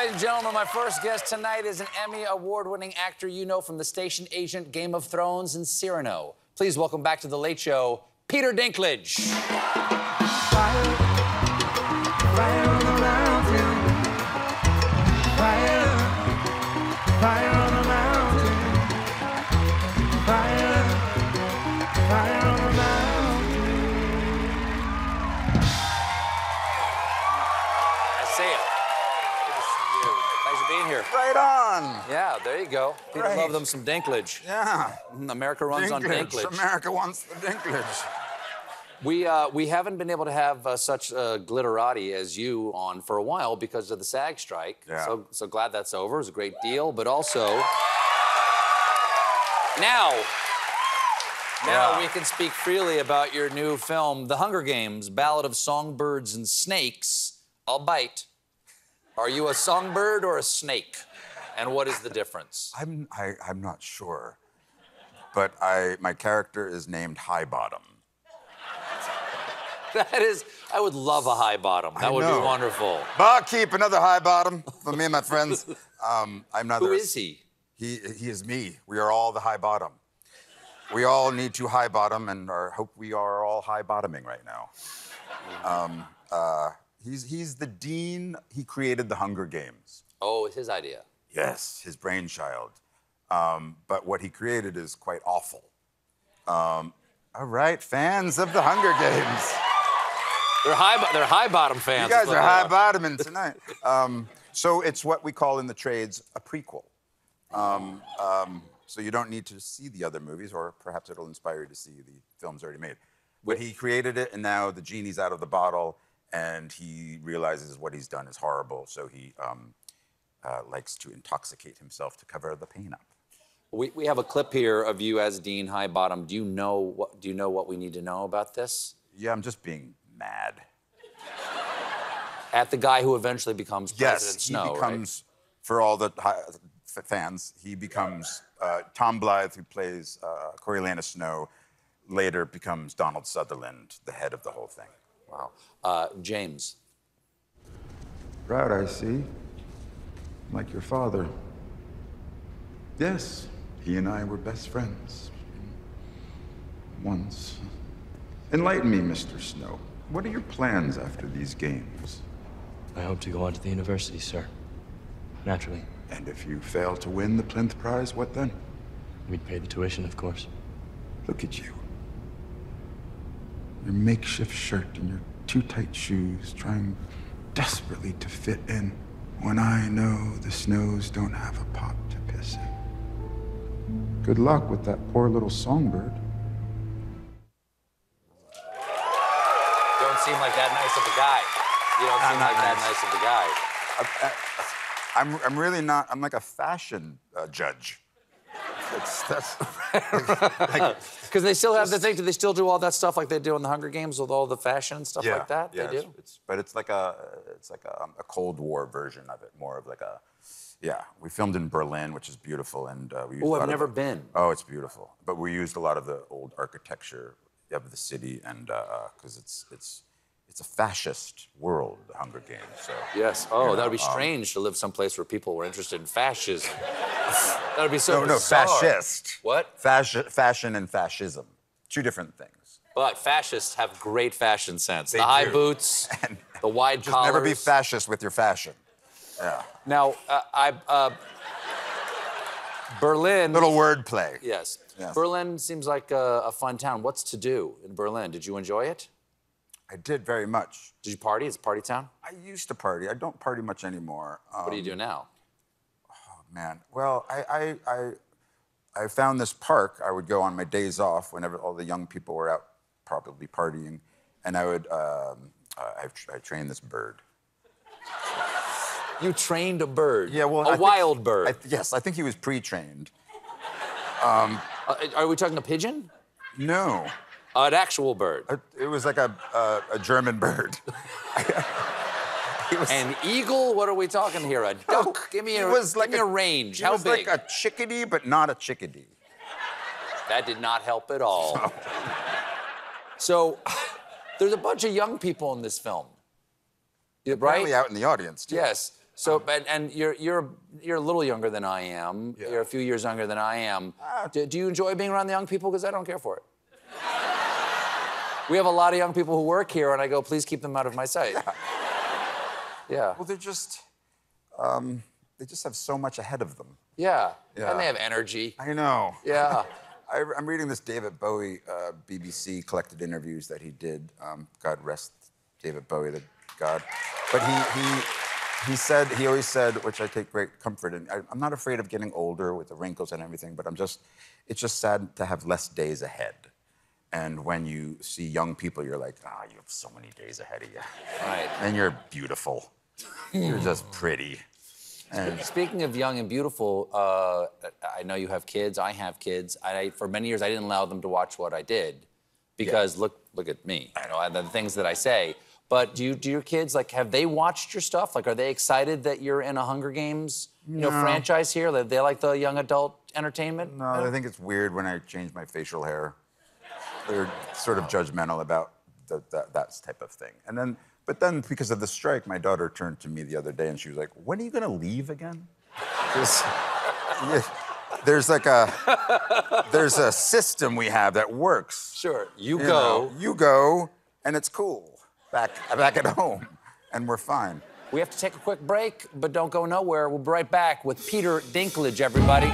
Ladies and gentlemen, my first guest tonight is an Emmy Award winning actor you know from the station agent Game of Thrones and Cyrano. Please welcome back to The Late Show, Peter Dinklage. Fire. Fire, on. Yeah, there you go. People Right. love them some Dinklage. Yeah. America runs on Dinklage. America wants the Dinklage. We, uh, we haven't been able to have uh, such uh, glitterati as you on for a while because of the SAG strike. Yeah. So, so glad that's over. It was a great deal. But also, now, now Yeah. we can speak freely about your new film, The Hunger Games Ballad of Songbirds and Snakes. I'll bite. Are you a songbird or a snake? And what is the difference? I'm I, I'm not sure, but I my character is named Highbottom. That is, I would love a high bottom. That I would know. be wonderful. Barkeep, another High Bottom for me and my friends. Um, I'm not. Who is he? He he is me. We are all the High Bottom. We all need to high bottom, and are, hope we are all high bottoming right now. Um, uh, he's he's the dean. He created the Hunger Games. Oh, it's his idea. Yes, his brainchild. Um, but what he created is quite awful. Um, all right, fans of the Hunger Games. They're high, they're high bottom fans. You guys are they high bottoming tonight. Um, so it's what we call in the trades a prequel. Um, um, so you don't need to see the other movies, or perhaps it'll inspire you to see the films already made. But he created it, and now the genie's out of the bottle, and he realizes what he's done is horrible. So he um, uh, likes to intoxicate himself to cover the pain up. We, we have a clip here of you as Dean Highbottom. Do you know what? Do you know what we need to know about this? Yeah, I'm just being mad. At the guy who eventually becomes President Yes, he Snow, becomes, for all the hi- f- fans, he becomes uh, Tom Blyth, who plays uh, Coriolanus Snow, later becomes Donald Sutherland, the head of the whole thing. Wow. Uh, James, Proud, I see. Like your father. Yes, he and I were best friends. Once. Enlighten me, Mr. Snow. What are your plans after these games? I hope to go on to the university, sir. Naturally. And if you fail to win the Plinth Prize, what then? We'd pay the tuition, of course. Look at you. Your makeshift shirt and your too tight shoes, trying desperately to fit in when I know the snows don't have a pot to piss in. Good luck with that poor little songbird. don't seem like that nice of a guy. You don't ah, seem not like that nice. nice of a guy. Uh, uh, I'm, I'm really not, I'm like a fashion uh, judge. It's, that's, Because they still have the thing. Do they still do all that stuff like they do in the Hunger Games with all the fashion and stuff yeah, like that? yeah, they it's- do. It's, but it's like a, it's like a, um, a Cold War version of it, more of like a, yeah. We filmed in Berlin, which is beautiful, and uh, we. Used Oh, I've never the- been. Oh, it's beautiful. But we used a lot of the old architecture of the city, and because it's it's it's a fascist world, the Hunger Games. So Yes. Oh, you that would be know, um, strange to live someplace where people were interested in fascism. That would be so No, no, bizarre. fascist. What? Fasci- fashion and fascism, two different things. But fascists have great fashion sense. They the high do. boots, And the wide Just collars. never be fascist with your fashion. Yeah. Now, uh, I uh, Berlin. Little wordplay. Yes. Yes. Berlin seems like a, a fun town. What's to do in Berlin? Did you enjoy it? I did very much. Did you party? It's a party town. I used to party. I don't party much anymore. Um, What do you do now? Man, well, I, I, I, I found this park. I would go on my days off whenever all the young people were out, probably partying, and I would, um, uh, I, I trained this bird. You trained a bird. Yeah, well, a I think- wild bird. I, yes, I think he was pre-trained. Uh, are we talking a pigeon? No, Uh, an actual bird. it, it was like a, a, a German bird. Was- An eagle? What are we talking here? A duck? Give me a, was like give me a, range. He How was big? like a chickadee, but not a chickadee. That did not help at all. so, there's a bunch of young people in this film, right? Probably out in the audience too. Yes. So, but, and you're you're you're a little younger than I am. Yeah. You're a few years younger than I am. Ah. do, do you enjoy being around the young people? Because I don't care for it. we have a lot of young people who work here, and I go, please keep them out of my sight. Yeah. Well, they're just, um, they just have so much ahead of them. Yeah. Yeah. And they have energy. I know. Yeah. I, I'm reading this David Bowie uh, BBC collected interviews that he did. Um, God rest David Bowie, the God. But he, he, he said, he always said, which I take great comfort in, I, I'm not afraid of getting older with the wrinkles and everything, but I'm just, it's just sad to have less days ahead. And when you see young people, you're like, ah, you have so many days ahead of you. Right. And you're beautiful. You're just pretty. And Speaking of young and beautiful, uh, I know you have kids. I have kids. I, for many years, I didn't allow them to watch what I did because look, look at me. You know, and the things that I say. But do you, do your kids like? Have they watched your stuff? Like, are they excited that you're in a Hunger Games, you know, franchise here? They, they like the young adult entertainment. No, I think it's weird when I change my facial hair. They're sort of judgmental about the, that, that type of thing. And then, but then because of the strike, my daughter turned to me the other day and she was like, "When are you going to leave again? yeah, there's like a there's a system we have that works. Sure, you, You go. know, you go, and it's cool. Back back at home, and we're fine. We have to take a quick break, but don't go nowhere. We'll be right back with Peter Dinklage, everybody.